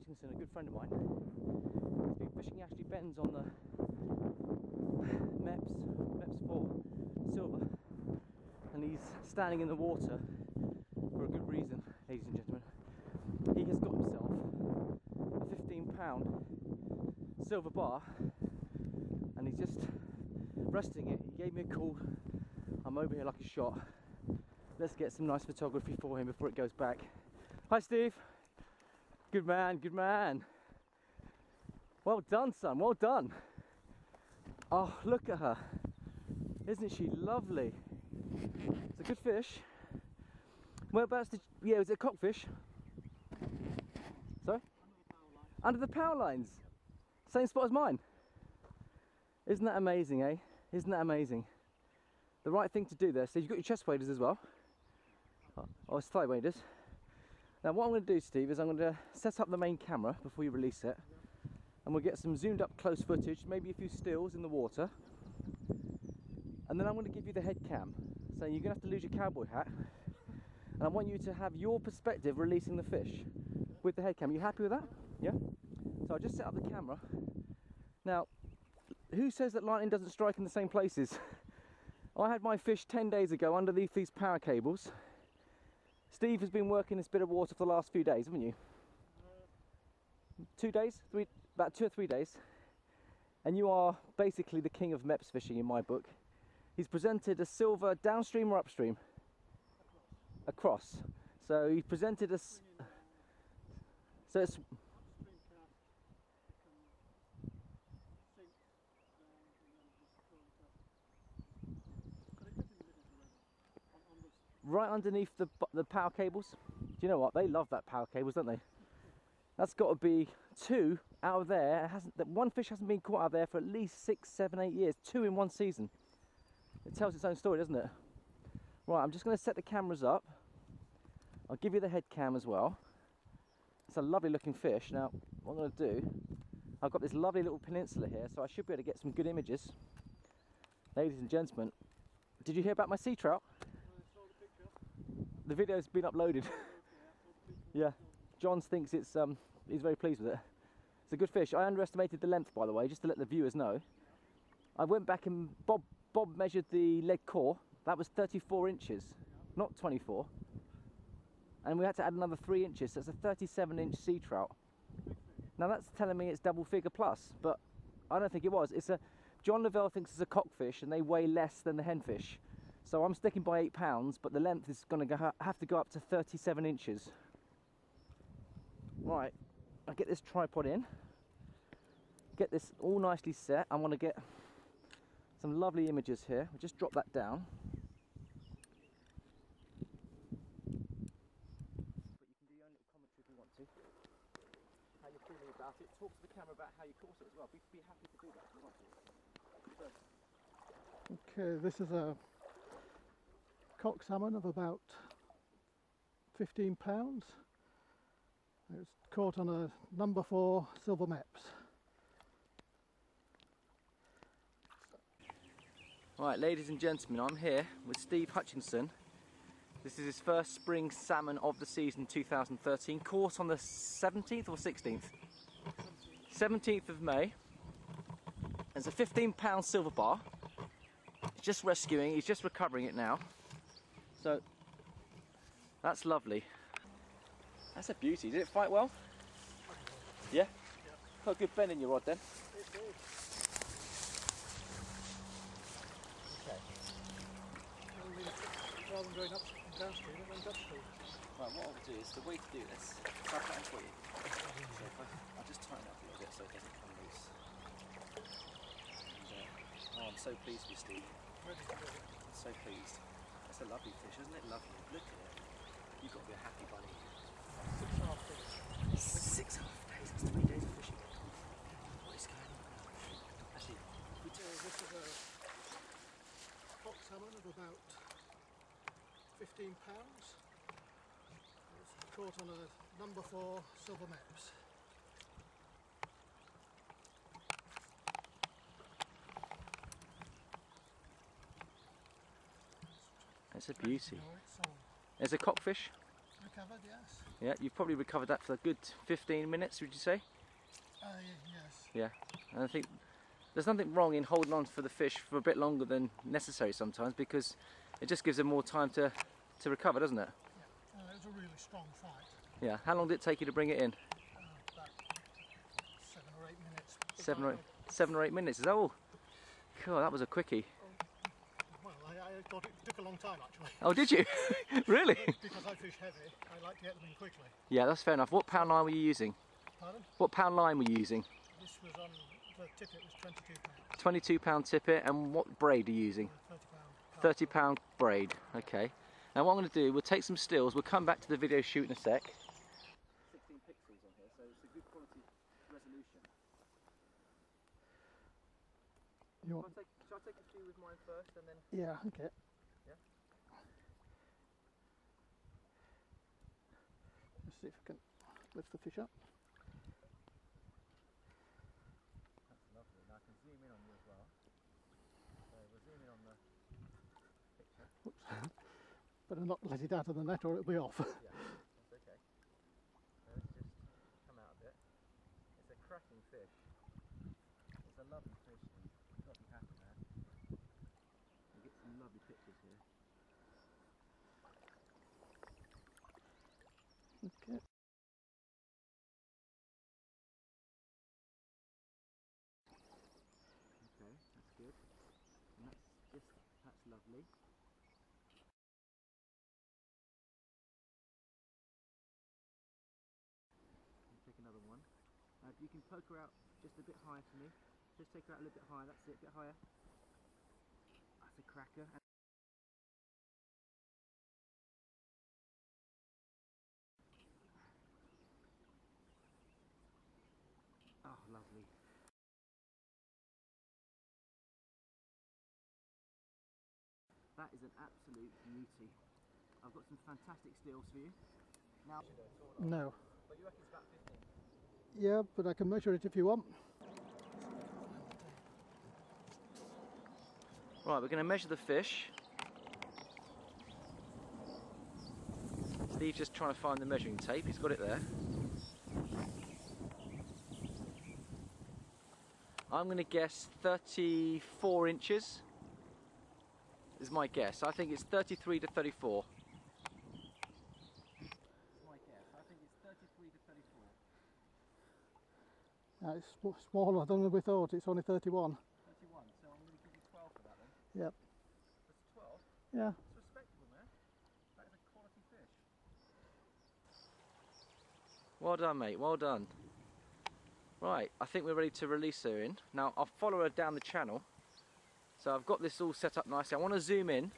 Hutchinson, a good friend of mine, has been fishing Ashley Bends on the Mepps, Mepps 4 silver, and he's standing in the water for a good reason, ladies and gentlemen. He has got himself a 15 pound silver bar and he's just resting it. He gave me a call. I'm over here like a shot. Let's get some nice photography for him before it goes back. Hi, Steve. Good man, good man. Well done, son. Well done. Oh, look at her. Isn't she lovely? It's a good fish. Whereabouts did you, yeah, was it a cockfish? Sorry? Under the power lines. Same spot as mine. Isn't that amazing, eh? Isn't that amazing? The right thing to do there. So you've got your chest waders as well. Oh, it's thigh waders. Now what I'm going to do, Steve, is I'm going to set up the main camera before you release it. And we'll get some zoomed up close footage, maybe a few stills in the water. And then I'm going to give you the head cam. So you're going to have to lose your cowboy hat. And I want you to have your perspective releasing the fish with the head cam. Are you happy with that? Yeah? So I just set up the camera. Now, who says that lightning doesn't strike in the same places? I had my fish 10 days ago underneath these power cables. Steve has been working this bit of water for the last few days, haven't you? Two days? Three, about two or three days. And you are basically the king of Mepps fishing in my book. He's presented a silver downstream or upstream? Across. So he presented us. So it's right underneath the, the power cables. Do you know what? They love that power cables, don't they? That's got to be two out of there. It hasn't one fish hasn't been caught out there for at least six, seven, eight years. Two in one season. It tells its own story, doesn't it? Right, I'm just going to set the cameras up. I'll give you the head cam as well. It's a lovely looking fish. Now, what I'm going to do, I've got this lovely little peninsula here, so I should be able to get some good images. Ladies and gentlemen, did you hear about my sea trout? The video's been uploaded. yeah, Johns thinks it's um, he's very pleased with it. It's a good fish. I underestimated the length, by the way, just to let the viewers know. I went back and Bob Bob measured the leg core. That was 34 inches, not 24. And we had to add another three inches. So it's a 37 inch sea trout. Now that's telling me it's double figure plus, but I don't think it was. It's a John Lavelle thinks it's a cockfish and they weigh less than the henfish. So I'm sticking by eight pounds, but the length is going to have to go up to 37 inches. Right, I'll get this tripod in, get this all nicely set. I want to get some lovely images here. We'll just drop that down. But you can do your own little commentary if you want to. How you're feeling about it. Talk to the camera about how you caught it as well. Be, happy to do that if you want to. Okay, this is a cock salmon of about 15 pounds. It was caught on a number four silver Mepps. Right, ladies and gentlemen, I'm here with Steve Hutchinson. This is his first spring salmon of the season 2013, caught on the 17th or 16th? 17th of May. It's a 15 pound silver bar. He's just rescuing, he's just recovering it now. So that's lovely. That's a beauty. Did it fight well? Yeah? yeah. Got a good bend in your rod then. Okay. Rather than going up and downstream, it went upstream. Right, what I'll do is the way to do this, try that for you. So if I, I'll just tighten up a little bit so it doesn't come loose. And, uh, oh, I'm so pleased with Steve. I'm so pleased. Lovely fish, isn't it? Lovely. Look at it. You've got to be a happy bunny. Six half days. Six half days. That's three days of fishing. What is going on? Actually, we do, this is a cock salmon of about 15 pounds. It's caught on a number four silver Mepps. It's a beauty. There's a cockfish. Recovered, yes. Yeah, you've probably recovered that for a good 15 minutes, would you say? Uh, yes. Yeah. And I think there's nothing wrong in holding on for the fish for a bit longer than necessary sometimes because it just gives them more time to, to recover, doesn't it? Uh, it was a really strong fight. Yeah. How long did it take you to bring it in? Uh, about seven or eight minutes. Seven or eight, seven or eight minutes. Is that all? God, that was a quickie. Well, I, I thought it took a long time actually. Oh, did you? really? because I fish heavy, I like to get them in quickly. Yeah, that's fair enough. What pound line were you using? Pardon? What pound line were you using? This was on the ticket was 22 pounds. 22 pound tippet, and what braid are you using? Uh, 30 pound. 30 pound braid. Okay. Now what I'm going to do, we'll take some stills. We'll come back to the video shoot in a sec. 16 pixels on here, so it's a good quality resolution. You want? Take, shall I take a few with mine first, and then? Yeah. Okay. Yeah. Let's see if I can lift the fish up. That's lovely. Now I can zoom in on you as well. So we'll zoom in on the picture. Oops. Better not let it out of the net or it'll be off. Yeah, that's okay. So let's just come out a bit. It's a cracking fish. It's a lovely fish. Steve. You've got to be happy, man. You get some lovely pictures here. okay. Okay, that's good. And that's just, that's lovely. Take another one. Uh, you can poke her out just a bit higher for me. Just take her out a little bit higher, that's it, a bit higher. That's a cracker. And Oh, lovely. That is an absolute beauty. I've got some fantastic stills for you. Now, No. but you reckon it's about 15? Yeah, but I can measure it if you want. Right, we're going to measure the fish. Steve's just trying to find the measuring tape. He's got it there. I'm going to guess 34 inches. Is my guess. I think it's 33 to 34. My guess. I think it's 33 to 34. Uh, it's smaller than we thought. It's only 31. 31. So I'm going to give you 12 for that then. Yep. That's 12. Yeah. It's respectable, man. That is a quality fish. Well done, mate. Well done. Right, I think we're ready to release her in. Now, I'll follow her down the channel. So I've got this all set up nicely. I want to zoom in.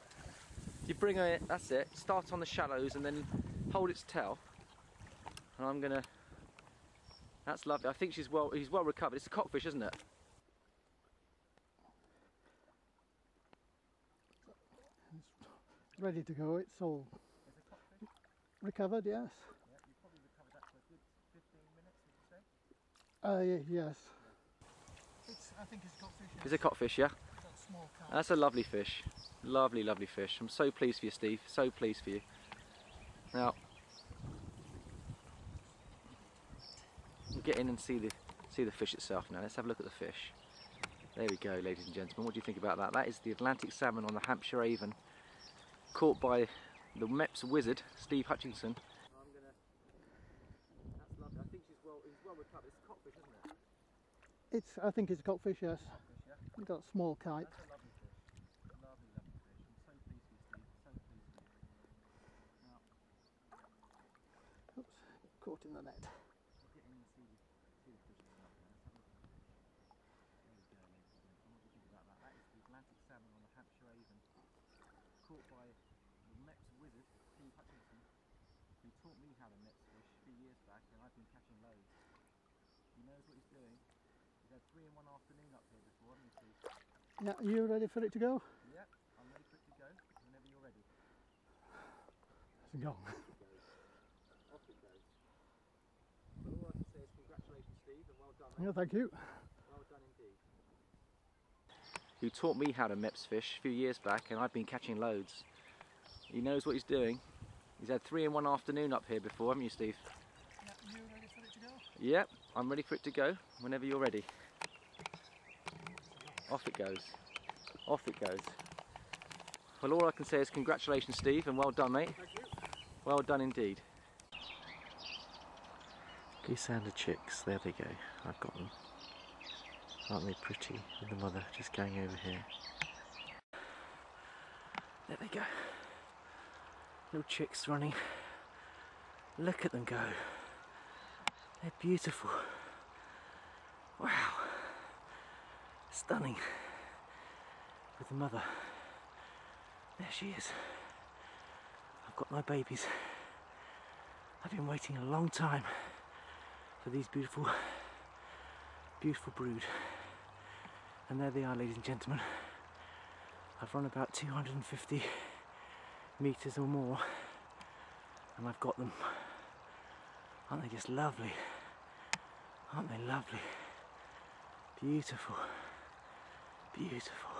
You bring her in, that's it. Start on the shallows and then hold its tail. And I'm gonna. That's lovely. I think she's well. He's well recovered. It's a cockfish, isn't it? It's ready to go. It's all recovered. Yes. Yeah, you probably recovered that for a good 15 minutes, would you say? Uh, y- yes. It's. I think it's got fish. It's a cockfish, yeah. It's got small carp. That's a lovely fish. Lovely, lovely fish. I'm so pleased for you, Steve. So pleased for you. Now, we'll get in and see the see the fish itself now. Let's have a look at the fish. There we go, ladies and gentlemen. What do you think about that? That is the Atlantic salmon on the Hampshire Avon, caught by the Mepps wizard, Steve Hutchinson. I'm gonna. That's lovely. I think she's well. It's well recovered. It's cockfish, isn't it? It's. I think it's a cockfish. Yes. Yeah. Got small kype. That's a lovely fish. Lovely, lovely fish. I'm so pleased with you, Steve. So pleased with you. Now, Oops. Caught in the net. we'll get in and see the, see the fish itself. now. Let's have a look. There we go, ladies and gentlemen. What do you think about that? That is the Atlantic salmon on the Hampshire Avon, caught by the Mepps wizard, Steve Hutchinson, who taught me how to Mepps fish a few years back, and I've been catching loads. He knows what he's doing. He's had three in one afternoon up here before, haven't you? Yeah, are you ready for it to go? Yep, I'm ready for it to go whenever you're ready. It's gone. Off it goes. But all I can say is congratulations, Steve, and well done. mate. Yeah. Thank you. Well done indeed. Who taught me how to mepps fish a few years back, and I've been catching loads. He knows what he's doing. He's had three in one afternoon up here before, haven't you, Steve? Yeah, you ready for it to go? Yep, I'm ready for it to go whenever you're ready. Off it goes. Off it goes. Well, all I can say is congratulations, Steve, and well done, mate. Thank you. Well done indeed. Goosander chicks, there they go. I've got them. Aren't they pretty? With the mother just going over here. There they go. Little chicks running. Look at them go. They're beautiful. Wow. Stunning. With the mother. There she is. I've got my babies. I've been waiting a long time for these beautiful, beautiful brood. And there they are, ladies and gentlemen. I've run about 250 meters or more, and I've got them. Aren't they just lovely? Aren't they lovely? Beautiful, beautiful.